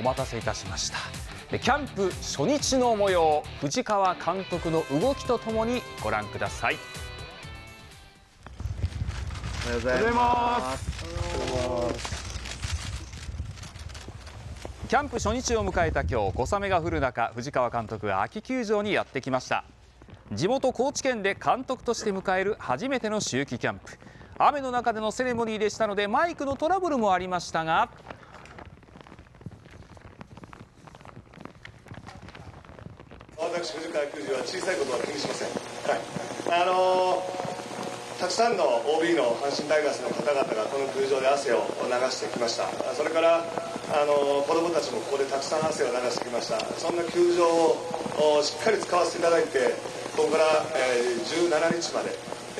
お待たせいたしました。キャンプ初日の模様藤川監督の動きとともにご覧ください。おはようございます。キャンプ初日を迎えた今日小雨が降る中藤川監督が秋球場にやってきました。地元高知県で監督として迎える初めての秋季キャンプ。雨の中でのセレモニーでしたのでマイクのトラブルもありましたが私藤川球児は小さいことは気にしません、はい、あのー、たくさんの OB の阪神タイガースの方々がこの球場で汗を流してきました。それからあのー、子どもたちもここでたくさん汗を流してきました。そんな球場をしっかり使わせていただいてここから、えー、17日まで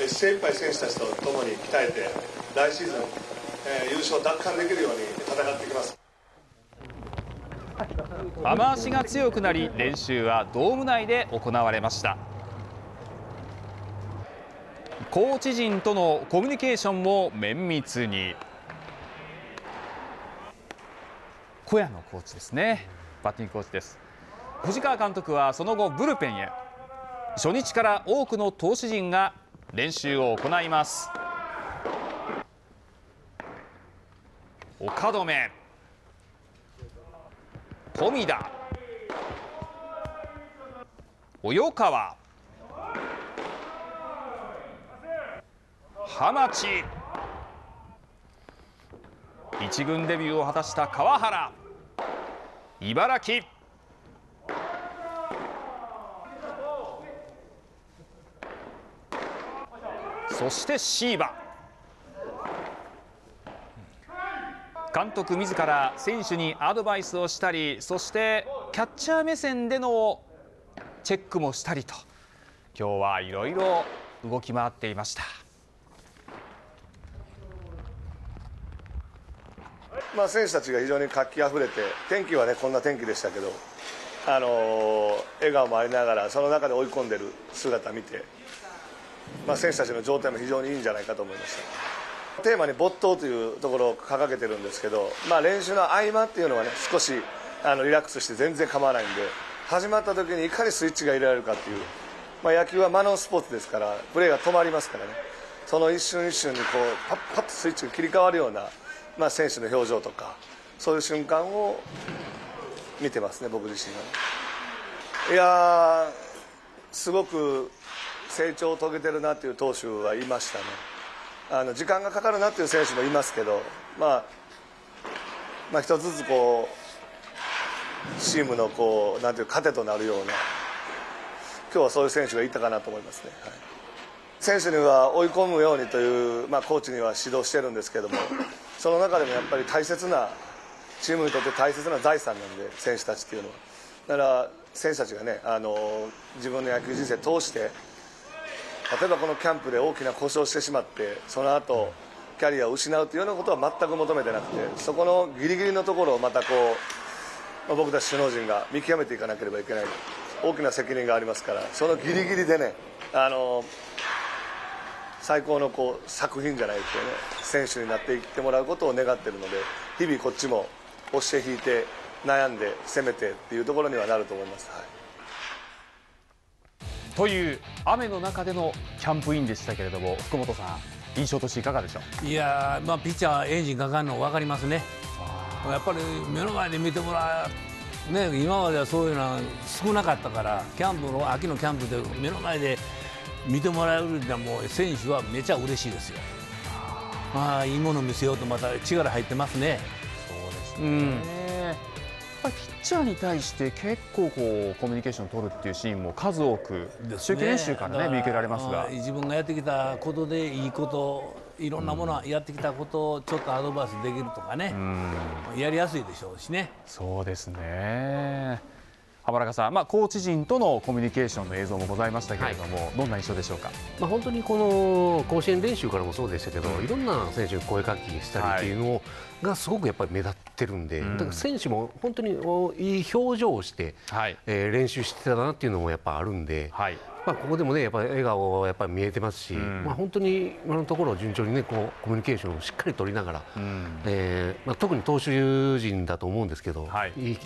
精一杯選手たちと共に鍛えて来シーズン、えー、優勝奪還できるように戦っていきます雨足が強くなり練習はドーム内で行われました。コーチ陣とのコミュニケーションも綿密に。小屋のコーチですね。バッティングコーチです。藤川監督はその後ブルペンへ。初日から多くの投手陣が練習を行います。岡留。富田。及川。浜地。一軍デビューを果たした川原。茨城。そしてシー監督自ら選手にアドバイスをしたりそしてキャッチャー目線でのチェックもしたりと今日はいろいろ動き回っていました。まあ、選手たちが非常に活気あふれて天気はねこんな天気でしたけど、あのー、笑顔もありながらその中で追い込んでる姿を見てまあ、選手たちの状態も非常にいいんじゃないかと思いましたテーマに没頭というところを掲げてるんですけど、まあ、練習の合間っていうのはね少しあのリラックスして全然構わないんで始まった時にいかにスイッチが入れられるかっていう、まあ、野球はマノンスポーツですからプレーが止まりますからね。その一瞬一瞬にこうパッパッとスイッチが切り替わるような、まあ、選手の表情とかそういう瞬間を見てますね僕自身は、ね、いやすごく成長を遂げてるなっていう投手はいましたね。あの時間がかかるなっていう選手もいますけど、まあ、まあ一つずつこうチームのこうなんていう糧となるような今日はそういう選手がいたかなと思いますね、はい、選手には追い込むようにという、まあ、コーチには指導してるんですけどもその中でもやっぱり大切なチームにとって大切な財産なんで選手たちっていうのは。だから選手たちがねあの自分の野球人生通して例えばこのキャンプで大きな故障してしまってその後キャリアを失うというようなことは全く求めてなくてそこのギリギリのところをまたこう、まあ、僕たち首脳陣が見極めていかなければいけない大きな責任がありますからそのギリギリでねあの最高のこう作品じゃないですけどね選手になっていってもらうことを願っているので日々こっちも押して引いて悩んで攻めてっていうところにはなると思います。はいという雨の中でのキャンプインでしたけれども福本さん印象としていかがでしょう？いやまあピッチャーエンジンかかるの分かりますね。やっぱり目の前で見てもらうね今まではそういうのは少なかったからキャンプの秋のキャンプで目の前で見てもらえるのはもう選手はめちゃ嬉しいですよ。ああいいもの見せようとまた力入ってますね。そうですね、うんぱりピッチャーに対して結構こうコミュニケーションを取るっていうシーンも数多く周期練習からね見受けられますが。自分がやってきたことでいいこといろんなものやってきたことをちょっとアドバイスできるとかね、やりやすいでしょうしね。そうですね。浜中さん、まあ、コーチ陣とのコミュニケーションの映像もございましたけれども、はい、どんな印象でしょうか、まあ、本当にこの甲子園練習からもそうでしたけど、うん、いろんな選手に声かけしたりっていうのを、がすごくやっぱり目立ってるんで、うん、だから選手も本当にいい表情をして、はい、えー、練習してたなっていうのもやっぱあるんで、はい、まあ、ここでもねやっぱり笑顔やっぱり見えてますし、ん。まあ、本当に今のところ順調にねこうコミュニケーションをしっかり取りながら、うん。えーまあ、特に投手陣だと思うんですけど、はい。いい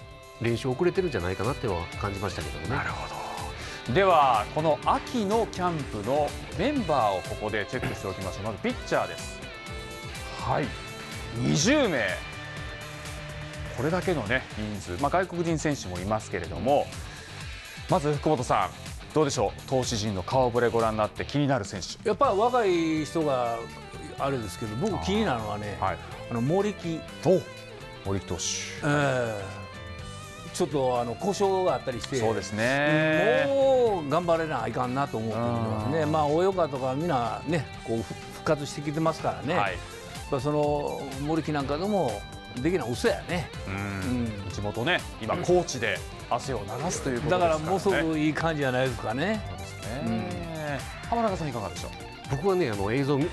練習遅れてるんじゃないかなっては感じましたけどね。なるほど。ではこの秋のキャンプのメンバーをここでチェックしておきましょう。まずピッチャーです。はい。20名これだけのね人数、まあ、外国人選手もいますけれどもまず福本さんどうでしょう？投手陣の顔ぶれご覧になって気になる選手。やっぱり若い人があれですけど僕気になるのはね森木、お森木投手。えーちょっとあの故障があったりしてそうですね。もう頑張れないかんなと思ってますね、うん。まあ、大岡とかみんなねこう復活してきてますからね、はい。その森木なんかでもできない嘘やね、うん。地元ね今高知で汗を流すということですから、ね、だからもうすごくいい感じじゃないですかね。そうですね、浜中さんいかがでしょ僕はねあの映像1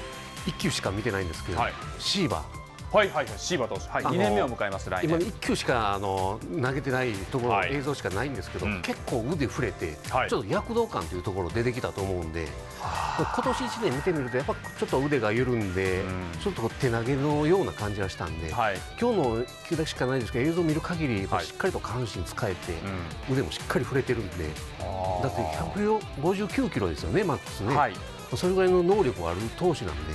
球しか見てないんですけど、はい。シーバーうはいはいはいシーバ投手。はい。あの2年目を迎えます来今年1球しかあの投げてないところ、はい。映像しかないんですけど、うん。結構腕触れて、はい。ちょっと躍動感というところ出てきたと思うんで、今年1年見てみるとやっぱちょっと腕が緩んで、うん。ちょっと手投げのような感じがしたんで、はい、今日の球だけしかないですけど映像を見る限りはい。しっかりと下半身使えて、うん、腕もしっかり触れてるんでだって159キロですよねマックスね、はい、それぐらいの能力ある投手なんで、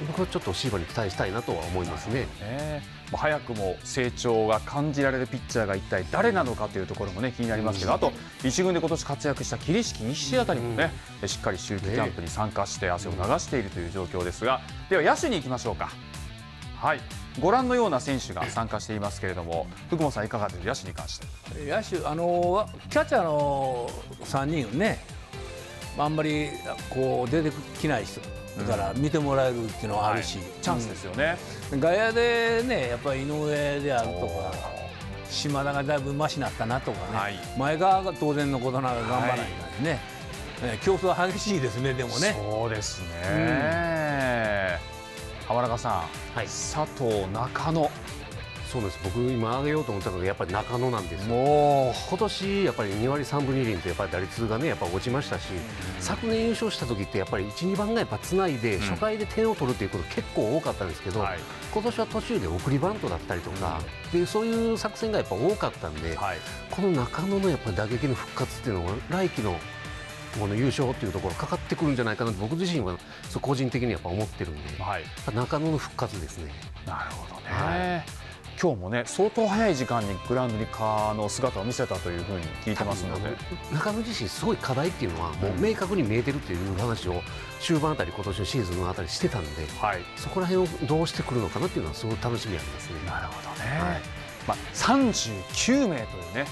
うん。僕はちょっとシーバーに期待したいなとは思いますね。ねまあ早くも成長が感じられるピッチャーが一体誰なのかというところもね気になりますけど、あと一軍で今年活躍した桐敷西あたりもね、しっかり秋季キャンプに参加して汗を流しているという状況ですが、では野手に行きましょうか。はい、ご覧のような選手が参加していますけれども、福本さんいかがですか？野手に関して。野手あのキャッチャーの3人ねあんまりこう出てきない人だから見てもらえるっていうのはあるし、チャンスですよね。うん。外野でねやっぱり井上であるとか島田がだいぶマシになったなとかね、はい。前川が当然のことながら頑張らないからね、えー競争は激しいですねでもね。そうですね。浜中さん、はい。佐藤中野、そうです。僕今挙げようと思ったのがやっぱり中野なんですよ。も今年やっぱり2割3分2厘とやっぱり打率がねやっぱ落ちましたし、昨年優勝した時ってやっぱり1、2番がやっぱつないで、初回で点を取るっていうこと結構多かったんですけど、はい。今年は途中で送りバントだったりとか、でそういう作戦がやっぱ多かったんで、はい、この中野のやっぱり打撃の復活っていうのは来季のこの優勝っていうところかかってくるんじゃないかなと僕自身は個人的にやっぱ思ってるんで、はい、中野の復活ですね。なるほどね。は今日もね相当早い時間にグラウンドにカーの姿を見せたというふうに聞いてますので、中野自身すごい課題っていうのはもう明確に見えてるっていう話を終盤あたり今年のシーズンのあたりしてたんではい、そこら辺をどうしてくるのかなっていうのはすごい楽しみありますね。なるほどね。はいまあ39名というね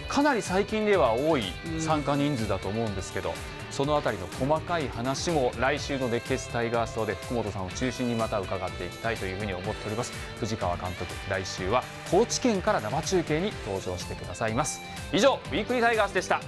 うんかなり最近では多い参加人数だと思うんですけど、そのあたりの細かい話も来週の熱血タイガーストで福本さんを中心にまた伺っていきたいというふうに思っております。藤川監督来週は高知県から生中継に登場してくださいます。以上ウィークリータイガースでした。